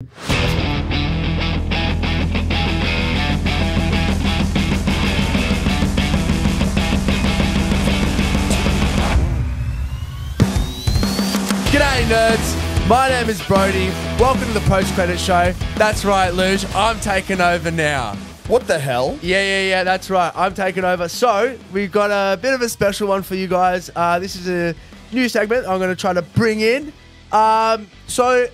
G'day, nerds. My name is Brodie. Welcome to the post credit show. That's right, Loosh. I'm taking over now. What the hell? Yeah, yeah, yeah, that's right. I'm taking over. So, we've got a bit of a special one for you guys. Uh, this is a new segment I'm going to try to bring in. Um, so,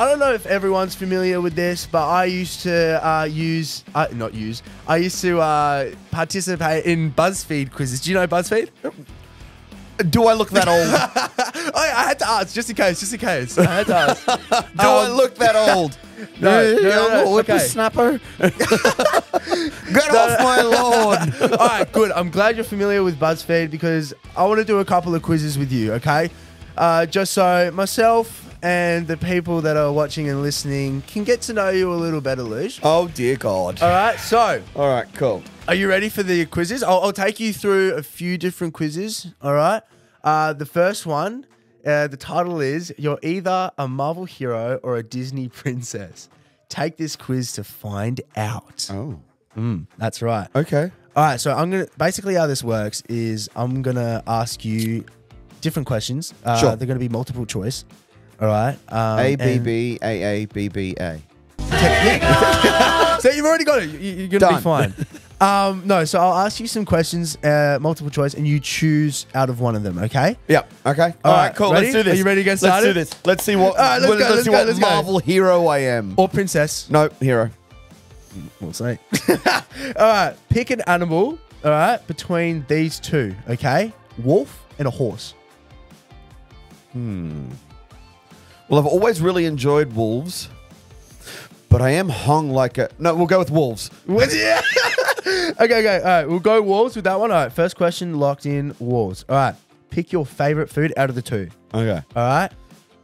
I don't know if everyone's familiar with this, but I used to uh, use, uh, not use, I used to uh, participate in BuzzFeed quizzes. Do you know BuzzFeed? Do I look that old? I, I had to ask, just in case, just in case. I had to ask. Do I look that old? No, no, no, no, okay. whippersnapper. Get off my lawn. All right, good. I'm glad you're familiar with BuzzFeed because I want to do a couple of quizzes with you, okay? Uh, just so myself and the people that are watching and listening can get to know you a little better, Loosh. Oh dear God. All right, so All right, cool. are you ready for the quizzes? I'll, I'll take you through a few different quizzes, all right? Uh, the first one, uh, the title is You're either a Marvel hero or a Disney princess. Take this quiz to find out. Oh. That's right. Okay. All right, so I'm gonna basically how this works is I'm gonna ask you different questions. Uh, Sure. They're gonna be multiple choice. All right. Um, A B B A A B B A. So you've already got it. You- You're gonna be fine. Um, no, so I'll ask you some questions, uh, multiple choice, and you choose out of one of them. Okay. Yep. Okay. All All right, right. Cool. ready? Let's do this. Are you ready to get Let's do this. Let's see what. All right, let's what- go, let's see go, what let's go. Marvel hero I am. Or princess. No hero. We'll see. all right. Pick an animal. All right. Between these two. Okay. Wolf and a horse. Well, I've always really enjoyed wolves, but I am hung like a. No, we'll go with wolves. Okay, okay. All right. We'll go wolves with that one. All right. First question locked in wolves. All right. Pick your favorite food out of the two. Okay. All right.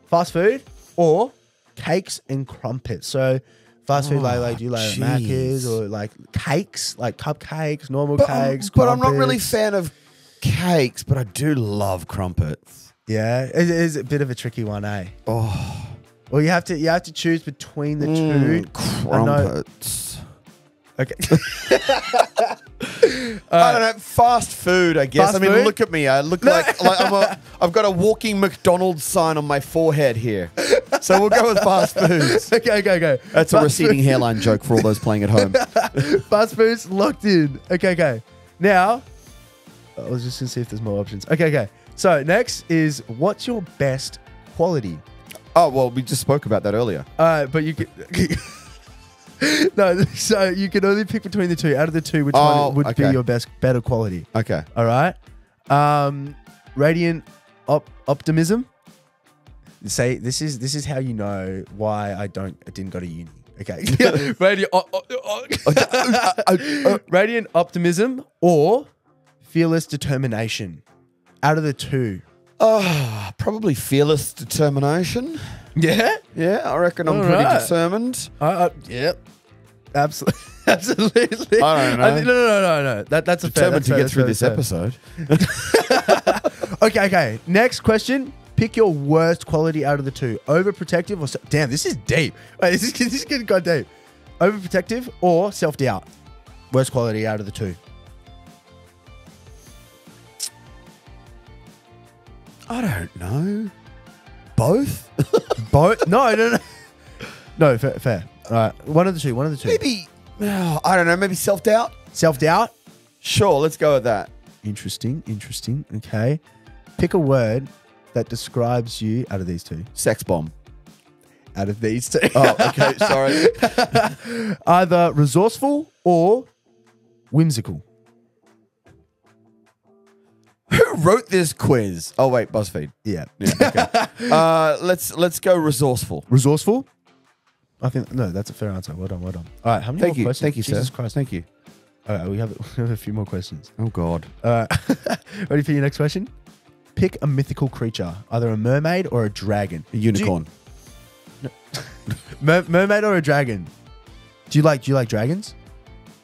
Fast food or cakes and crumpets. So, fast food, like, like, do you oh, like jeez. Macca's or like cakes, like cupcakes, normal But, I'm- cakes? but I'm not really crumpets? fan of cakes, but I do love crumpets. Yeah, it is a bit of a tricky one, eh? Oh, Well, you have to you have to choose between the mm, two. I crumpets. Okay. I don't know. Fast food, I guess. I mean, food? look at me. I look like, like I'm a, I've got a walking McDonald's sign on my forehead here. So we'll go with fast foods. okay, okay, okay. That's a Fast receding hairline joke for all those playing at home. Fast food's locked in. Okay, okay. Now, I was just gonna see if there's more options. Okay, okay. So next is what's your best quality? Oh well, we just spoke about that earlier. Uh, but you could. no, so you can only pick between the two. Out of the two, which Oh, one would be your best, better quality? Okay. All right. Um, radiant op- optimism. Say this is this is how you know why I don't I didn't go to uni. Okay. radiant o- o- o- radiant optimism or fearless determination. Out of the two. Oh, probably fearless determination. Yeah. Yeah, I reckon I'm All pretty right. determined. I, I, yep. Absolutely. Absolutely. I don't I know. think- no, no, no, no, no. That, that's a fair, Determined that's to fair, get that's through fair, this fair. episode. Okay, okay. Next question. Pick your worst quality out of the two. Overprotective or... Se- Damn, this is deep. Wait, this is, this is getting quite deep. Overprotective or self-doubt? Worst quality out of the two. I don't know. Both? Both? no, no, no. No, fair, fair. All right. One of the two. One of the two. maybe. oh, I don't know. Maybe self doubt. Self-doubt? Sure, let's go with that. Interesting, interesting. Okay. Pick a word that describes you out of these two. Sex bomb. Out of these two. Oh, okay. Sorry. Either resourceful or whimsical. Who wrote this quiz? Oh wait, BuzzFeed. Yeah. Yeah. Okay. uh, let's let's go resourceful. Resourceful? I think no, that's a fair answer. Well done, well done. All right, how many Thank more you. questions? Thank you, Jesus sir. Christ. Thank you. All right, we have, we have a few more questions. Oh God. All right, ready for your next question? Pick a mythical creature, either a mermaid or a dragon. A unicorn. Mer- mermaid or a dragon? Do you like? Do you like dragons?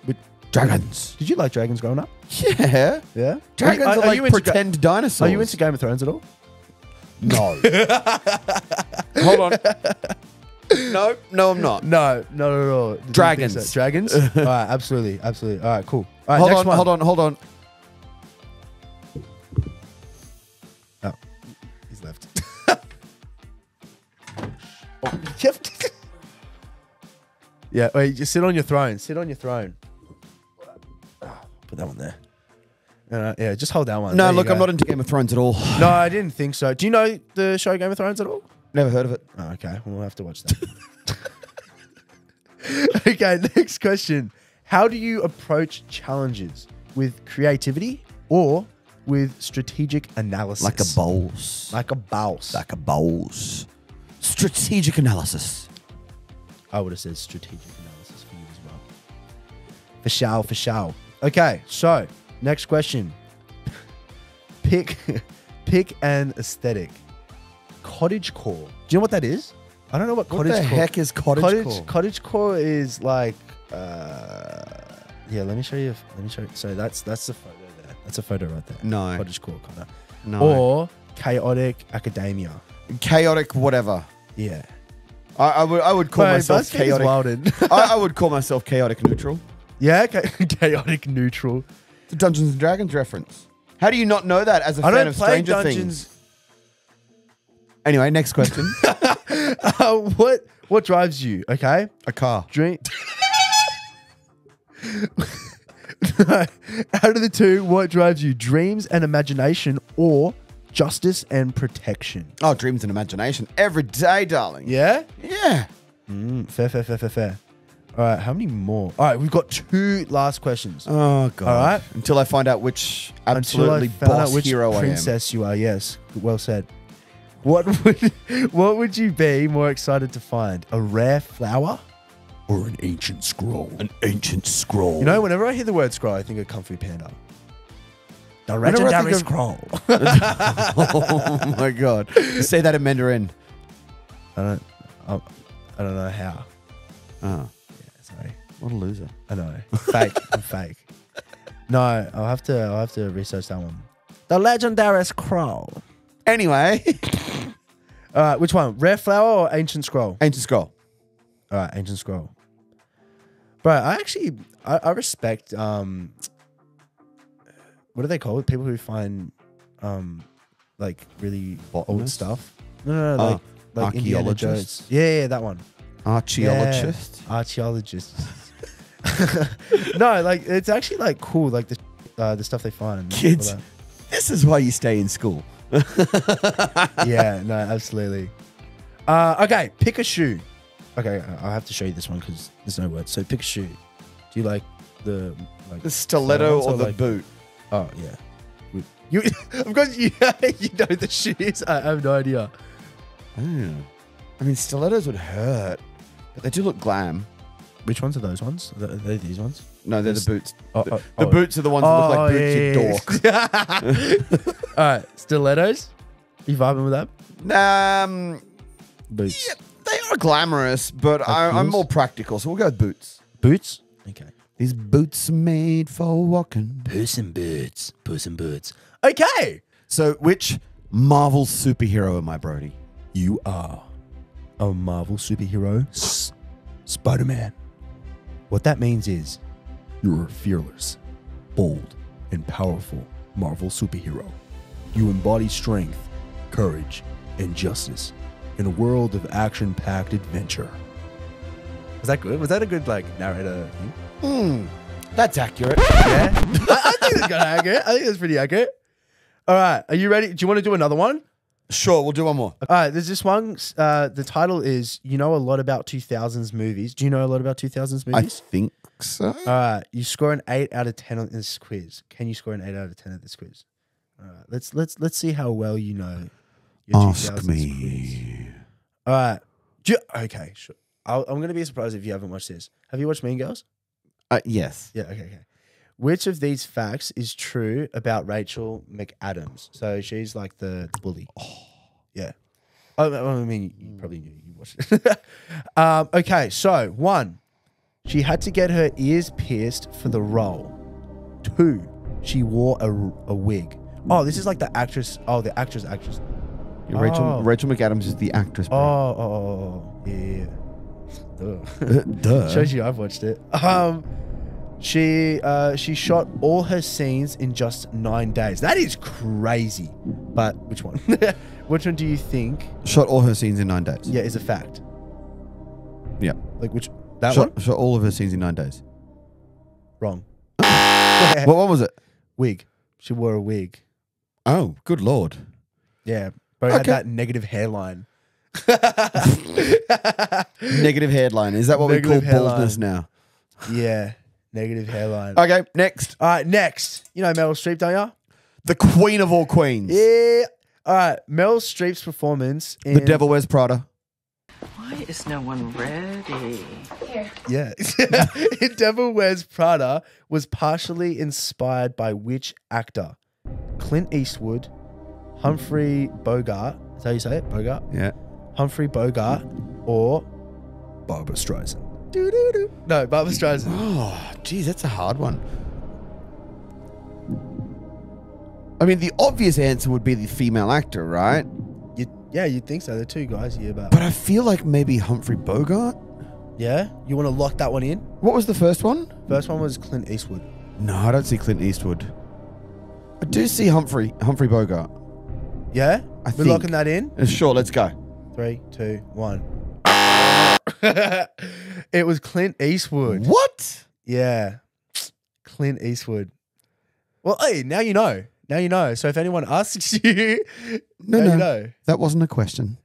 With- Dragons. Did you like dragons growing up? Yeah. Yeah. Dragons are, are, are like you into Ga- pretend dinosaurs. Are you into Game of Thrones at all? No. Hold on. no, no, I'm not. No, not at all. Did you Dragons. so? Dragons? all right, absolutely, absolutely. All right, cool. All right, hold next on, one. hold on, hold on. Oh, he's left. oh, yep. yeah, wait, just sit on your throne. Sit on your throne. Put that one there. Uh, yeah, just hold that one. No, There you look, I'm go. not into Game of Thrones at all. No, I didn't think so. Do you know the show Game of Thrones at all? Never heard of it. Oh, okay, we'll have to watch that. okay, next question. How do you approach challenges? With creativity or with strategic analysis? Like a bowls. Like a boss. Like a bowls. Strategic analysis. I would have said strategic analysis for you as well. For shall, for shall. Okay, so next question. Pick pick an aesthetic. Cottage core. Do you know what that is? I don't know what What cottage the core heck is cottage, cottage core? cottage core is like uh yeah let me show you let me show you so that's that's the photo there that's a photo right there No. cottage core no. or chaotic academia chaotic whatever. yeah I, I would I would call Bro, myself chaotic. I, I would call myself chaotic neutral. yeah cha- chaotic neutral Dungeons and Dragons reference. How do you not know that as a I fan don't of play Stranger Dungeons Things? Anyway, next question. uh, what what drives you okay a car. dream out of the two what drives you dreams and imagination or justice and protection Oh, dreams and imagination every day, darling. yeah Yeah. Mm, fair, fair, fair, fair, fair. All right, how many more? All right, we've got two last questions. Oh god. All right. Until I find out which Until I absolutely found boss out which hero princess you are. Yes, well said. What would what would you be more excited to find? A rare flower or an ancient scroll? An ancient scroll. You know, whenever I hear the word scroll, I think of Kung Fu Panda. The Whenever I legendary think of- scroll. oh my god. Say that in Mandarin. I don't. I, I don't know how. Oh, Yeah, sorry. what a loser. I know. Fake. I'm fake. No, I'll have to. I'll have to research that one. The legendary scroll. Anyway, All right, which one? Rare flower or ancient scroll? ancient scroll. All right, ancient scroll. Bro, I actually I, I respect um what do they call it? People who find um like really old stuff. No, no, no, like like archaeologists? Yeah, yeah, that one. Archaeologist. Yeah, archaeologists. no, like it's actually like cool, like the uh, the stuff they find. and Kids. This is why you stay in school. yeah, no, absolutely. Uh, okay, pick a shoe. Okay, I- have to show you this one because there's no words. So pick a shoe. Do you like the like The stiletto or or the like- boot? Oh yeah. You, of course, you, you know the shoes. I have no idea. Oh. I mean, stilettos would hurt, they do look glam. Which ones are those ones? Are they, these ones? No, they're the boots. Oh, the oh, the oh. boots are the ones that look like boots, you dork. dork. All right, stilettos. You vibing with that? Um, Boots. yeah, they are glamorous, but I, I'm heels? more practical, so we'll go with boots. Boots. Okay. These boots are made for walking. Puss in boots. Puss in boots. Okay. So, which Marvel superhero am I, Brodie? You are a Marvel superhero, S- Spider Man. What that means is you're a fearless, bold, and powerful Marvel superhero. You embody strength, courage, and justice in a world of action packed adventure. Was that good? Was that a good, like, narrator thing? Hmm, that's accurate. Yeah. I, I think it's accurate. I think it's pretty accurate. All right. Are you ready? Do you want to do another one? Sure, we'll do one more. All right, there's this one. Uh, the title is "You know a lot about 2000s movies." Do you know a lot about 2000s movies? I think so. All right, you score an eight out of ten on this quiz. Can you score an eight out of ten at this quiz? All right, let's let's let's see how well you know. Ask 2000s quiz. me. All right. Do you- okay, sure. I'll, I'm gonna be surprised if you haven't watched this. Have you watched Mean Girls? Uh, yes. Yeah. Okay. Okay. Which of these facts is true about Rachel McAdams? So she's like the, the bully. Yeah. I, I mean, you probably knew you watched it. um, okay, so one, she had to get her ears pierced for the role. Two, she wore a, a wig. Oh, this is like the actress. Oh, the actress, actress. Rachel Oh. Rachel McAdams is the actress. Oh, bro. oh, oh, oh, yeah, yeah, yeah. duh. Duh. Shows you I've watched it. Um, she uh, she shot all her scenes in just nine days. That is crazy. But which one? which one do you think? Shot all her scenes in nine days. Yeah, is a fact. Yeah. Like which that one? Shot, shot all of her scenes in nine days. Wrong. What one was it? Wig. She wore a wig. Oh, good lord. Yeah, but it had that negative hairline. Negative hairline. Is that what we Negative call baldness now? Yeah, negative hairline. Okay, next. All right, next. You know Meryl Streep, don't you? The queen of all queens. Yeah. All right, Meryl Streep's performance in The Devil Wears Prada. Why is no one ready? Yeah. in Devil Wears Prada was partially inspired by which actor? Clint Eastwood, Humphrey Bogart. Is that how you say it? Bogart? Yeah. Humphrey Bogart or Barbra Streisand? Doo-doo-doo. No, Barbra Streisand. Oh, geez, that's a hard one. I mean, the obvious answer would be the female actor, right? You, yeah, you'd think so. They're two guys here, but But I feel like maybe Humphrey Bogart. yeah, you want to lock that one in? What was the first one? First one was Clint Eastwood. No, I don't see Clint Eastwood. I do see Humphrey Humphrey Bogart. Yeah, I we're think. locking that in. Uh, Sure, let's go. Three, two, one. it was Clint Eastwood. What? Yeah. Clint Eastwood. Well, hey, now you know. Now you know. So if anyone asks you, No, now no, you know. that wasn't a question.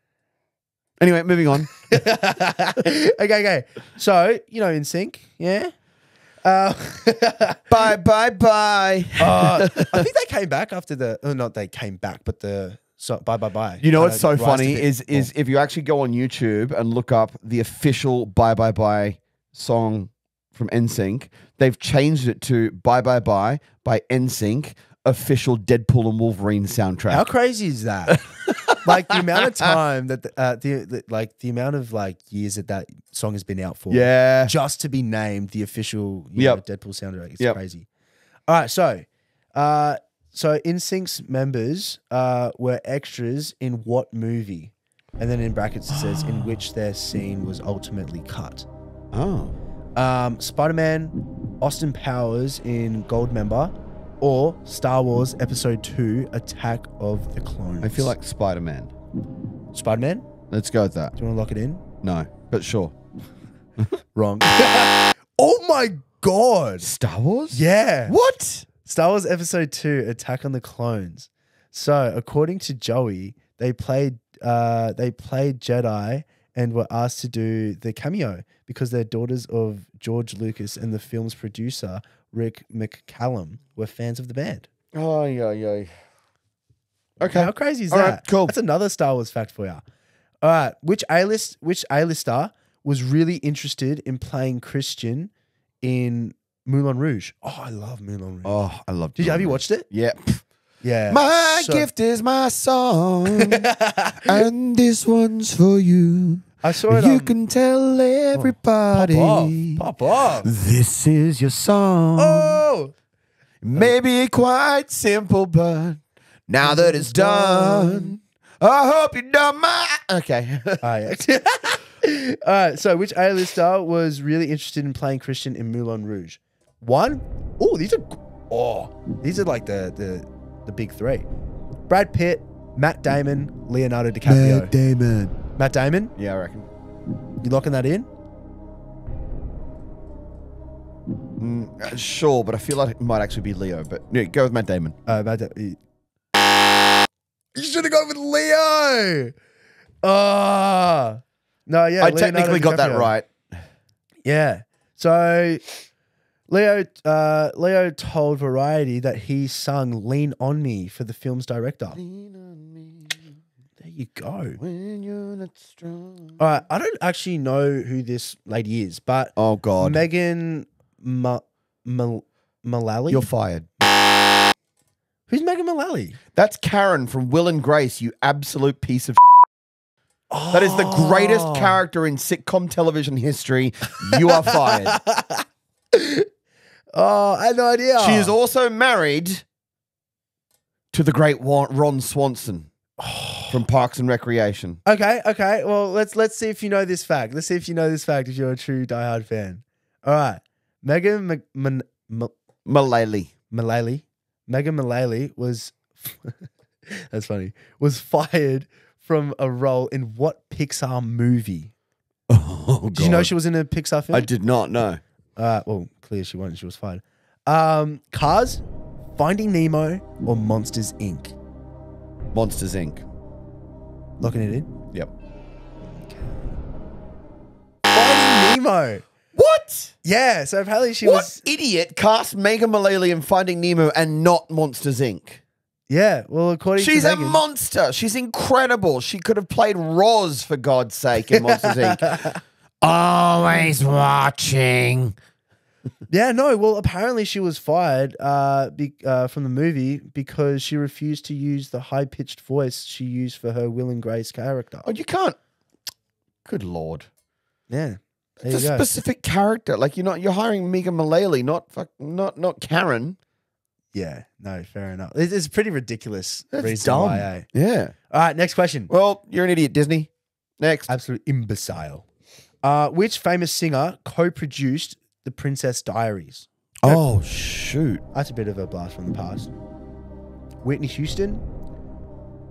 Anyway, moving on. okay, okay. So, you know, NSYNC, yeah? Uh, bye, bye, bye. uh, I think they came back after the, oh, not they came back, but the, so, bye, bye, bye. You know Uh, what's so funny is is if you actually go on YouTube and look up the official "Bye Bye Bye" song from NSYNC, they've changed it to "Bye Bye Bye" by NSYNC, official Deadpool and Wolverine soundtrack. How crazy is that? like the amount of time that, the, uh, the, the, like the amount of like years that that song has been out for. yeah, just to be named the official you Yep. know, Deadpool soundtrack. It's Yep. crazy. All right, so uh so NSYNC's members uh were extras in what movie? And then in brackets it says in which their scene was ultimately cut. oh, Um Spider-Man, Austin Powers in Goldmember, or Star Wars Episode 2 Attack of the Clones. I feel like Spider Man. Spider-Man? Let's go with that. Do you want to lock it in? No, but sure. Wrong. oh my god. Star Wars? Yeah. What? Star Wars Episode 2 Attack on the Clones. So, according to Joey, they played uh, they played Jedi and were asked to do the cameo because they're daughters of George Lucas and the film's producer, Rick McCallum, were fans of the band. Oh yeah, yeah. Okay. How crazy is All that? right, cool. That's another Star Wars fact for you. All right. Which A-list which A-lister was really interested in playing Christian in Moulin Rouge? Oh, I love Moulin Rouge. Oh, I love. Did you have you watched it? Yeah. Yeah. My So- gift is my song, and this one's for you. I saw it. You can tell everybody. Oh, pop off. Pop off. This is your song. Oh. Maybe quite simple, but now that it's done, I hope you done my. Okay. Oh, yeah. All right. So, which A-lister was really interested in playing Christian in Moulin Rouge? One. Oh, these are. Oh, these are like the the the big three. Brad Pitt, Matt Damon, Leonardo DiCaprio. Matt, Damon. Matt Damon. Yeah, I reckon. You locking that in? Mm, uh, sure, but I feel like it might actually be Leo. But yeah, go with Matt Damon. Uh, Matt Da- you should have gone with Leo. Ah. no, yeah. I Leonardo technically got that right. Yeah. So Leo uh, Leo told Variety that he sung "Lean on Me" for the film's director. There you go. When you're not strong. All right, I don't actually know who this lady is, but Oh God, Megan Ma- Mal- Mullally. you're fired. Who's Megan Mullally? That's Karen from Will and Grace. You absolute piece of. That is the greatest Oh. character in sitcom television history. You are fired. Oh, I had no idea. She is also married to the great Ron Swanson from Parks and Recreation. Okay, okay. Well, let's let's see if you know this fact. Let's see if you know this fact if you're a true diehard fan. All right, Megan Mc, Man, M- Mullally. Mullally, Megan Mullally was that's funny. Was fired from a role in what Pixar movie? Oh, Did you know she was in a Pixar film? I did not know. Uh, well, clear she wasn't. She was fired. Um, Cars, Finding Nemo, or Monsters Inc. Monsters Inc. Locking it in. Yep. Finding Nemo. What? Yeah. So apparently she what was. idiot cast Megan Mullally in Finding Nemo and not Monsters Inc. Yeah. Well, according She's to she's a Megan, monster. She's incredible. She could have played Roz for God's sake in Monsters Inc. Always watching. Yeah, no. Well, apparently she was fired uh, be, uh, from the movie because she refused to use the high pitched voice she used for her Will and Grace character. Oh, you can't. Good lord. Yeah, there It's you a go. specific character. Like you're not. You're hiring Megan Mullally, not fuck, not not Karen. yeah, no, fair enough. It's, it's a pretty ridiculous That's reason dumb. why. eh? Yeah. All right, next question. Well, you're an idiot, Disney. Next. Absolute imbecile. Uh, which famous singer co-produced the Princess Diaries? Oh shoot. That's a bit of a blast from the past. Whitney Houston,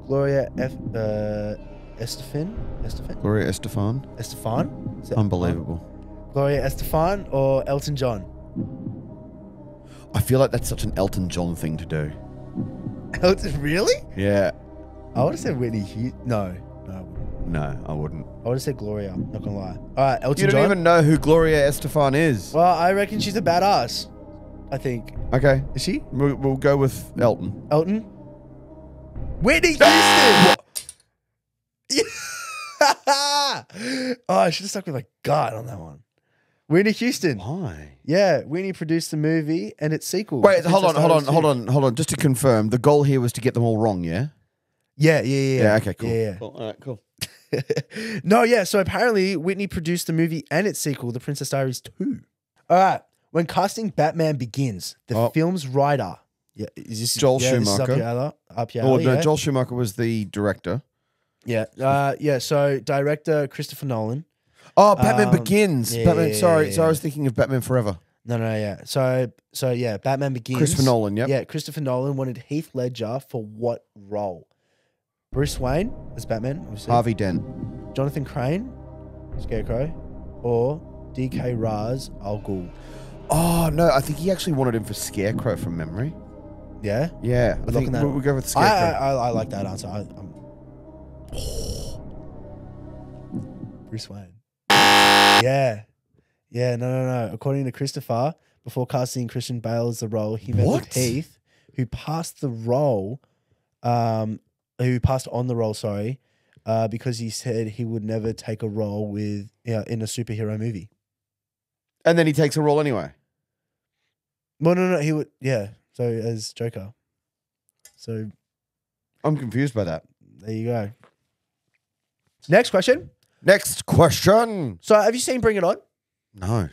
Gloria F, uh, Estefan, Estefan, Gloria Estefan. Estefan, Is Unbelievable. Gloria Estefan or Elton John? I feel like that's such an Elton John thing to do. Elton, really? Yeah. I would have said Whitney Houston. No, no, I wouldn't. No, I wouldn't. I would have said Gloria. Not gonna lie. All right, Elton You don't John. even know who Gloria Estefan is. well, I reckon she's a badass. I think. Okay. Is she? We'll, we'll go with Elton. Elton? Whitney Houston! oh, I should have stuck with my gut on that one. Whitney Houston. Why? Yeah, Whitney produced the movie and its sequel. Wait, hold on, hold on, hold on, hold on. Just to confirm, the goal here was to get them all wrong, yeah? Yeah, yeah, yeah. Yeah, okay, cool. Yeah, Cool. All right, cool. no, yeah. So apparently, Whitney produced the movie and its sequel, The Princess Diaries 2. All right. When casting Batman Begins, the Oh. film's writer. Yeah, is this Joel yeah, this Schumacher. Up your alley, up your Oh, no, yeah? Joel Schumacher was the director. Yeah, uh, yeah. So director Christopher Nolan. Oh, Batman Um, Begins. yeah, Batman. sorry, sorry. I was thinking of Batman Forever. No, no, yeah. So, so yeah, Batman Begins. Christopher Nolan. yeah. Yeah, Christopher Nolan wanted Heath Ledger for what role? Bruce Wayne as Batman, obviously. Harvey Dent. Jonathan Crane, Scarecrow, or DK Ra's al Ghul. Oh no, I think he actually wanted him for Scarecrow from memory. Yeah, Yeah, I think we'll, we'll go with I, I, Scarecrow. I, I like that answer. I, I'm... Bruce Wayne. Yeah, yeah. No, no, no. According to Christopher, before casting Christian Bale as the role, he met What? with Heath, who passed the role, um, who passed on the role. Sorry, uh, because he said he would never take a role with yeah, in a superhero movie. and then he takes a role anyway. Well, no, no, he would. Yeah, so as Joker. So I'm confused by that. there you go. Next question. Next question. So, have you seen Bring It On? No,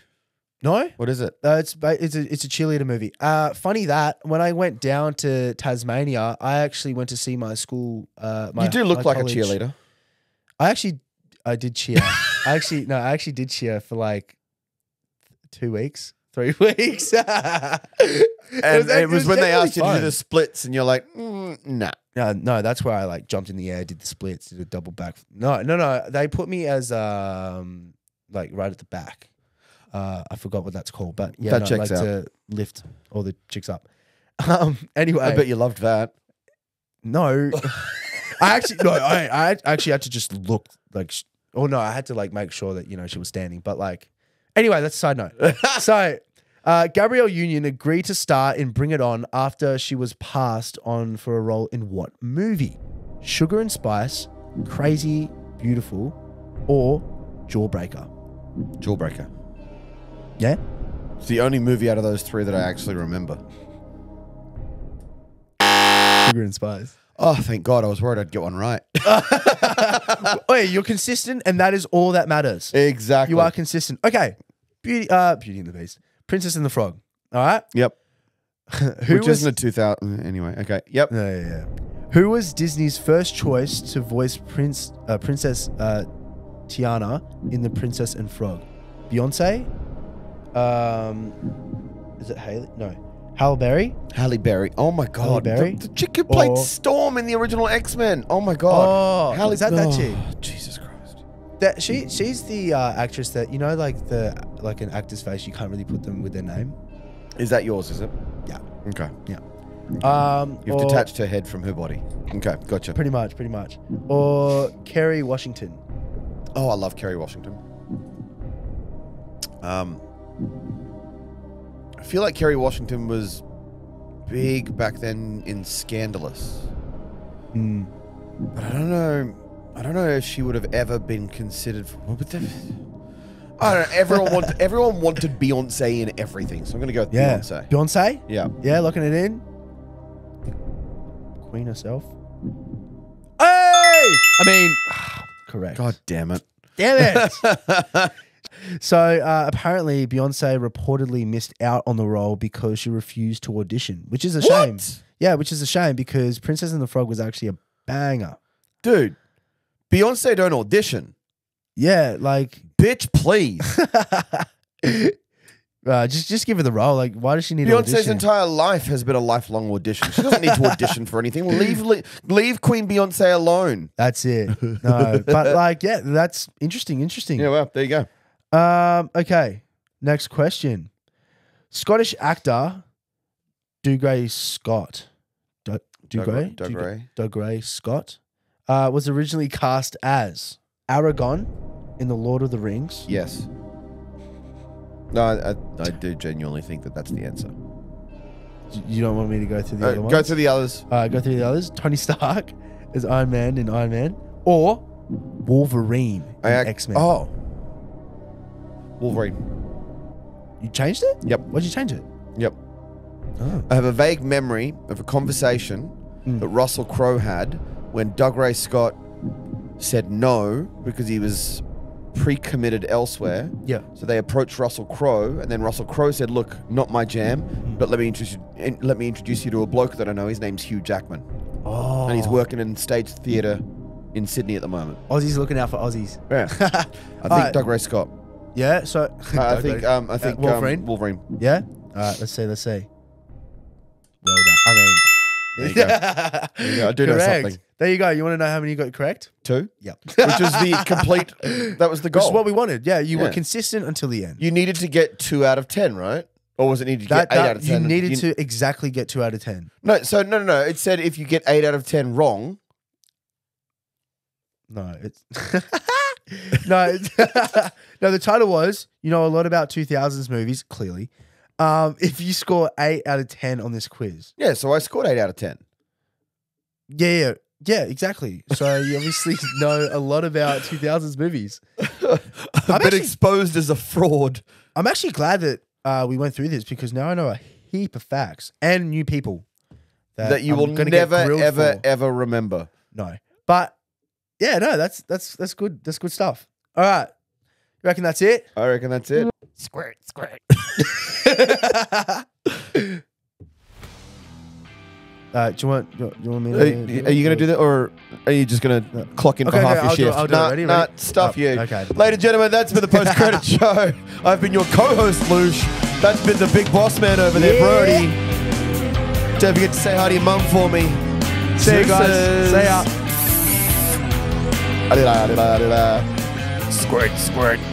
No. what is it? Uh, it's ba- it's a it's a cheerleader movie. Uh, funny that when I went down to Tasmania, I actually went to see my school. Uh, my, you do look my like college. a cheerleader. I actually, I did cheer. I actually no, I actually did cheer for like two weeks, three weeks. And it was, when they asked you to do the splits, and you're like, mm, nah. No, no, that's where I like jumped in the air, did the splits, did a double back. No, no, no. They put me as um like right at the back. Uh, I forgot what that's called, but yeah, That no, checks like out. to lift all the chicks up. Um, anyway, I bet you loved that. no, I actually no, I I actually had to just look like, sh- oh no, I had to like make sure that you know she was standing. But like, anyway, that's a side note. so, uh, Gabrielle Union agreed to star in Bring It On after she was passed on for a role in what movie? Sugar and Spice, Crazy, Beautiful, or Jawbreaker? Jawbreaker. Yeah. It's the only movie out of those three that I actually remember. Sugar and Spice. Oh, thank God. I was worried I'd get one right. Wait, you're consistent, and that is all that matters. exactly. You are consistent. Okay. Beauty, uh, Beauty and the Beast, Princess and the Frog. All right. Yep. Who Which was isn't a 2000. Anyway, okay. Yep. Yeah, yeah, yeah. Who was Disney's first choice to voice Prince uh, Princess uh, Tiana in The Princess and Frog? Beyonce? Um, is it Haley? No. Halle Berry? Halle Berry. Oh my god. Berry? The, the chick who played Or- Storm in the original X Men. Oh my god. Oh, is that that oh, chick? Jesus Christ. That she she's the uh, actress that you know like the like an actor's face you can't really put them with their name. Is that yours? Is it? Yeah. Okay. Yeah. Um, You've or- detached her head from her body. Okay, gotcha. Pretty much, pretty much. Or Kerry Washington. Oh, I love Kerry Washington. Um, I feel like Kerry Washington was big back then in Scandalous, Hmm. but I don't know. I don't know if she would have ever been considered for. But the, I don't know. Everyone wanted. Everyone wanted Beyonce in everything, so I'm gonna go with Yeah. Beyonce. Beyonce? Yeah. Yeah, locking it in. Queen herself. Hey! I mean, correct. God damn it. damn it. so uh, apparently, Beyonce reportedly missed out on the role because she refused to audition, which is a shame. Yeah, which is a shame because Princess and the Frog was actually a banger. Dude, Beyonce don't audition. Yeah, like Bitch, please. uh, just just give her the role. Like, why does she need to Beyonce's entire life has been a lifelong audition. She doesn't need to audition for anything. Leave, leave, leave Queen Beyonce alone. That's it. No, but like, yeah, that's interesting. Interesting. Yeah, well, there you go. Um. Okay. Next question. Scottish actor Dougray Scott. Du- Dougray. Doug Dougray Scott uh, was originally cast as Aragorn in the Lord of the Rings. Yes. No, I, I, I do genuinely think that that's the answer. You don't want me to go through the Uh, other ones? go to the others. Uh, go through the others. Tony Stark is Iron Man in Iron Man, or Wolverine in I ac- X Men. Oh. Wolverine. You changed it? Yep. Why'd you change it? Yep. Oh. I have a vague memory of a conversation Mm. that Russell Crowe had when Dougray Scott said no because he was pre-committed elsewhere. Yeah. So they approached Russell Crowe, and then Russell Crowe said, "Look, not my jam, but let me introduce you, let me introduce you to a bloke that I know. His name's Hugh Jackman, Oh. and he's working in stage theatre in Sydney at the moment." Aussies looking out for Aussies. Yeah, I think Alright. Dougray Scott. Yeah. So Uh, I think um, I think um, Wolverine. Wolverine. Yeah. All right. Let's see. Let's see. Well done. I mean, There you go. There you go. I do know something. There you go. You want to know how many you got correct? Two, Yep. which is the complete. That was the Which is goal. what we wanted. Yeah. You were consistent until the end. you needed to get two out of ten, right? Or was it needed to That, get eight that- out of ten? you needed to exactly get two out of ten. No, so no, no, no. It said if you get eight out of ten wrong, No, it's no, no. The title was you know a lot about two thousands movies. Clearly, um, if you score eight out of ten on this quiz, yeah. So I scored eight out of ten. yeah, yeah, yeah, exactly. So you obviously know a lot about two thousands movies. I've been actually- exposed as a fraud. I'm actually glad that uh, we went through this because now I know a heap of facts and new people That you I'm will gonna get never, grilled ever, for. ever remember. No, but yeah, no, that's that's that's good. That's good stuff. All right, you reckon that's it? I reckon that's it. Squirt, squirt. Uh, do you want do you want me? Are, To, you- are you going to do that, or are you just going to clock in Okay, for half okay, your I'll do it, shift? I'll do it. Nah, Ready, nah, ready? stuff Oh, you. okay. Ladies and gentlemen, that's been the post credit show. I've been your co-host, Loosh. That's been the big boss man over there, Brodie. Don't forget to say hi to your mum for me. See you guys. Deuces. See ya. Squirt, squirt.